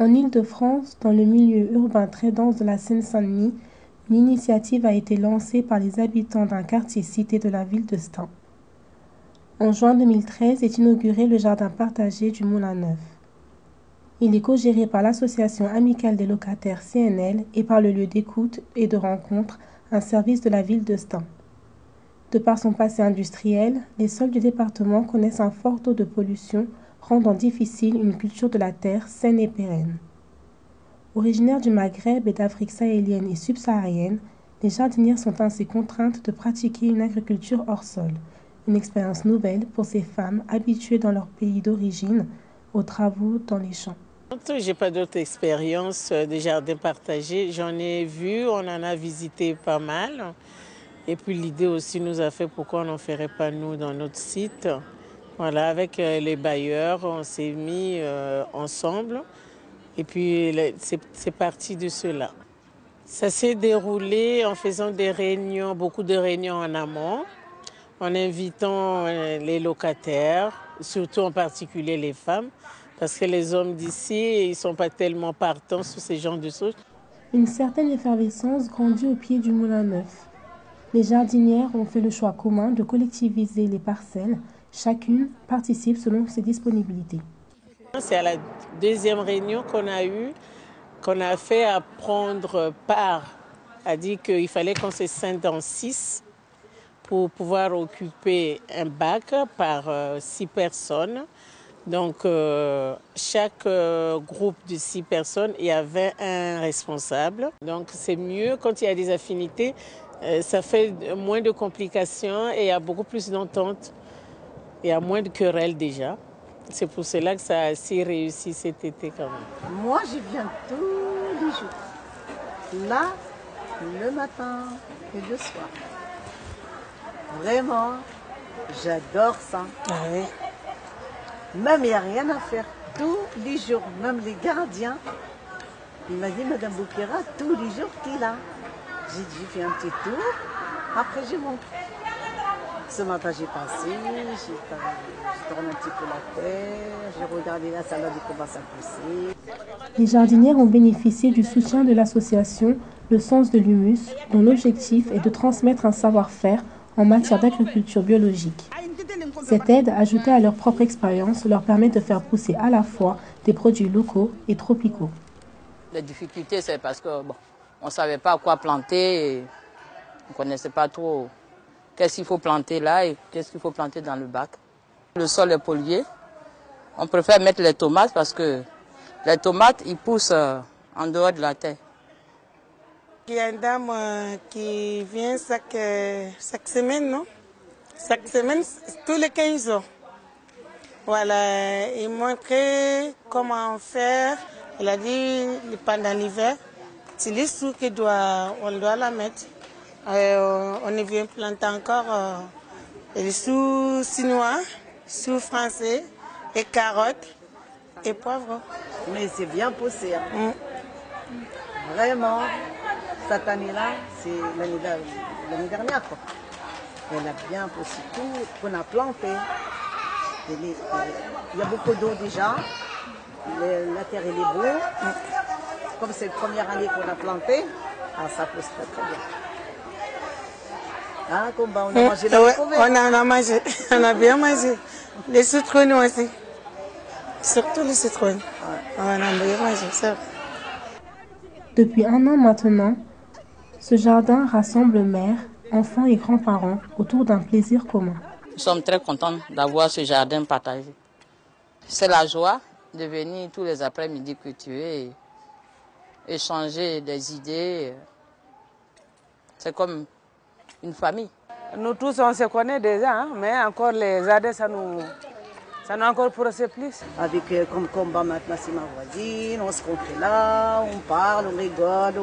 En Île-de-France, dans le milieu urbain très dense de la Seine-Saint-Denis, une initiative a été lancée par les habitants d'un quartier cité de la ville de Stein. En juin 2013 est inauguré le jardin partagé du Moulin Neuf. Il est co-géré par l'association amicale des locataires CNL et par le lieu d'écoute et de rencontre, un service de la ville de Stein. De par son passé industriel, les sols du département connaissent un fort taux de pollution, rendant difficile une culture de la terre saine et pérenne. Originaires du Maghreb et d'Afrique sahélienne et subsaharienne, les jardinières sont ainsi contraintes de pratiquer une agriculture hors sol, une expérience nouvelle pour ces femmes habituées dans leur pays d'origine aux travaux dans les champs. J'ai pas d'autre expérience euh, de jardin partagé. J'en ai vu, on en a visité pas mal. Et puis l'idée aussi nous a fait pourquoi on n'en ferait pas nous dans notre site. Voilà, avec euh, les bailleurs, on s'est mis euh, ensemble et puis c'est parti de cela. Ça s'est déroulé en faisant des réunions, beaucoup de réunions en amont, en invitant euh, les locataires, surtout en particulier les femmes, parce que les hommes d'ici, ils ne sont pas tellement partants sur ces genres de choses. Une certaine effervescence grandit au pied du Moulin Neuf. Les jardinières ont fait le choix commun de collectiviser les parcelles. Chacune participe selon ses disponibilités. C'est à la deuxième réunion qu'on a eue, qu'on a fait à prendre part, a dit qu'il fallait qu'on se scinde en six pour pouvoir occuper un bac par euh, six personnes. Donc, euh, chaque euh, groupe de six personnes, il y avait un responsable. Donc, c'est mieux quand il y a des affinités, ça fait moins de complications et il y a beaucoup plus d'entente. Il y a moins de querelles déjà. C'est pour cela que ça a si réussi cet été quand même. Moi, je viens tous les jours. Là, le matin et le soir. Vraiment, j'adore ça. Ah oui. Même il n'y a rien à faire. Tous les jours, même les gardiens. Il m'a dit, Madame Boukira, tous les jours, tu es là. J'ai dit, j'ai fait un petit tour. Après, je monte. Ce matin, j'ai passé, j'ai tourné un petit peu la terre, j'ai regardé la salade qui commence à pousser. Les jardinières ont bénéficié du soutien de l'association Le Sens de l'Humus, dont l'objectif est de transmettre un savoir-faire en matière d'agriculture biologique. Cette aide, ajoutée à leur propre expérience, leur permet de faire pousser à la fois des produits locaux et tropicaux. La difficulté, c'est parce que bon, on ne savait pas quoi planter, et on ne connaissait pas trop qu'est-ce qu'il faut planter là et qu'est-ce qu'il faut planter dans le bac? Le sol est pollué. On préfère mettre les tomates parce que les tomates, ils poussent euh, en dehors de la terre. Il y a une dame euh, qui vient chaque, euh, chaque semaine, non? Chaque semaine, tous les 15 jours. Voilà, il montrait comment faire. Il a dit pendant l'hiver, c'est les sous qu'on doit, on doit la mettre. Euh, on vient planter encore euh, les sous chinois, sous français, et carottes et poivrons. Mais c'est bien poussé. Hein. Mm. Vraiment, cette année-là, c'est l'année dernière. Quoi. Elle a bien poussé tout qu'on a planté. Il y a beaucoup d'eau déjà. la terre elle est beau. Mm. Comme c'est la première année qu'on a planté, ah, ça pousse très très bien. Ah, on a eh, mangé la On a, mangé, on a bien mangé. Les citrons aussi. Surtout les citrons. On a bien mangé, ça. Depuis un an maintenant, ce jardin rassemble mères, enfants et grands-parents autour d'un plaisir commun. Nous sommes très contents d'avoir ce jardin partagé. C'est la joie de venir tous les après-midi cultiver, et échanger des idées. C'est comme une famille. Nous tous, on se connaît déjà, hein, mais encore les AD, ça nous, ça nous encore procès plus. Avec euh, comme combat maintenant, c'est ma voisine, on se rencontre là, on parle, on rigole,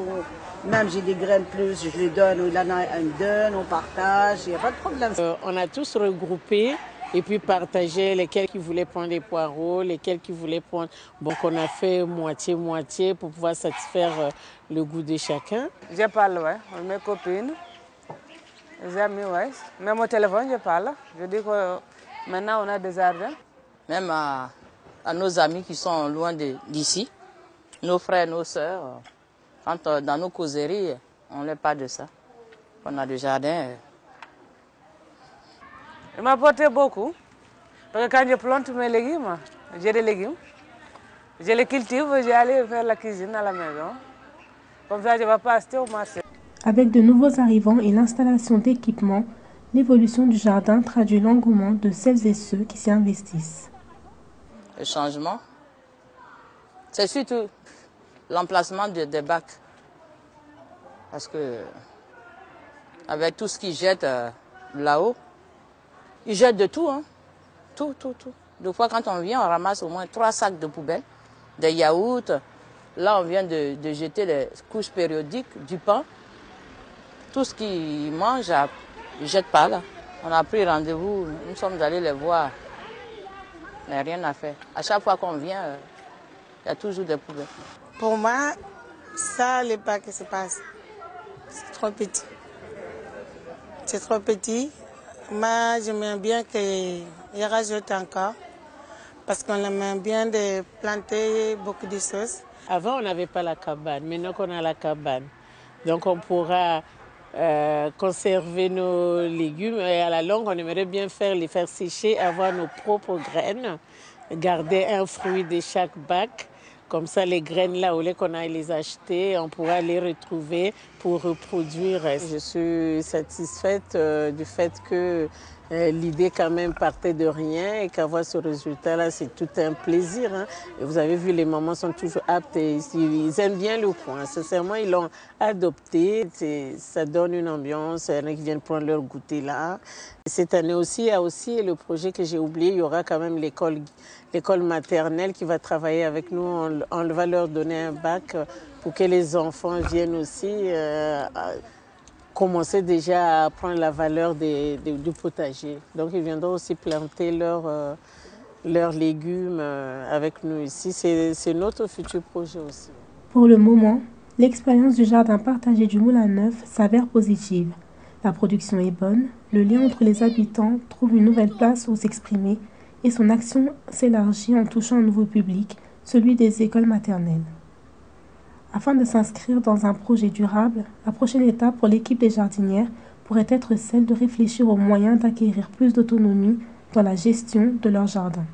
même j'ai des graines plus, je lui donne, il en a un donne, on partage, il n'y a pas de problème. Euh, on a tous regroupé et puis partagé lesquels qui voulaient prendre les poireaux, lesquels qui voulaient prendre. Donc on a fait moitié-moitié pour pouvoir satisfaire euh, le goût de chacun. Je parle, ouais, mes copines. Les amis. Même au téléphone, je parle. Je dis que maintenant, on a des jardins. Même à, nos amis qui sont loin d'ici, nos frères, nos sœurs, quand euh, dans nos causeries, on n'est pas de ça. On a du jardin. Euh. Il m'a apporté beaucoup. Parce que quand je plante mes légumes, j'ai des légumes. Je les cultive, j'ai allé faire la cuisine à la maison. Comme ça, je ne vais pas acheter au marché. Avec de nouveaux arrivants et l'installation d'équipements, l'évolution du jardin traduit l'engouement de celles et ceux qui s'y investissent. Le changement, c'est surtout l'emplacement des bacs. Parce que avec tout ce qu'ils jettent euh, là-haut, ils jettent de tout, hein. Tout, tout, tout. Deux fois, quand on vient, on ramasse au moins trois sacs de poubelle, des yaourts. Là, on vient de, jeter les couches périodiques, du pain. Tout ce qu'ils mangent, ils ne jettent pas là. On a pris rendez-vous, nous sommes allés les voir. Il n'y a rien à faire. À chaque fois qu'on vient, il y a toujours des poubelles. Pour moi, ça, n'est pas que se passe. C'est trop petit. C'est trop petit. Moi, j'aimerais bien qu'il y rajoute encore. Parce qu'on aime bien de planter beaucoup de choses. Avant, on n'avait pas la cabane. Maintenant qu'on a la cabane, donc on pourra euh, conserver nos légumes. Et à la longue, on aimerait bien faire les faire sécher, avoir nos propres graines, garder un fruit de chaque bac comme ça, les graines là, au lieu qu'on aille les acheter, on pourra les retrouver pour reproduire. Je suis satisfaite euh, du fait que l'idée quand même partait de rien et qu'avoir ce résultat-là, c'est tout un plaisir. Hein. Et vous avez vu, les mamans sont toujours aptes et ils aiment bien le coin. Sincèrement, ils l'ont adopté. Ça donne une ambiance. Il y en a qui viennent prendre leur goûter là. Cette année aussi, il y a aussi le projet que j'ai oublié. Il y aura quand même l'école l'école maternelle qui va travailler avec nous. On, va leur donner un bac pour que les enfants viennent aussi euh, commencer déjà à apprendre la valeur des, du potager. Donc ils viendront aussi planter leurs euh, légumes euh, avec nous ici. C'est notre futur projet aussi. Pour le moment, l'expérience du jardin partagé du Moulin Neuf s'avère positive. La production est bonne, le lien entre les habitants trouve une nouvelle place où s'exprimer et son action s'élargit en touchant un nouveau public, celui des écoles maternelles. Afin de s'inscrire dans un projet durable, la prochaine étape pour l'équipe des jardinières pourrait être celle de réfléchir aux moyens d'acquérir plus d'autonomie dans la gestion de leur jardin.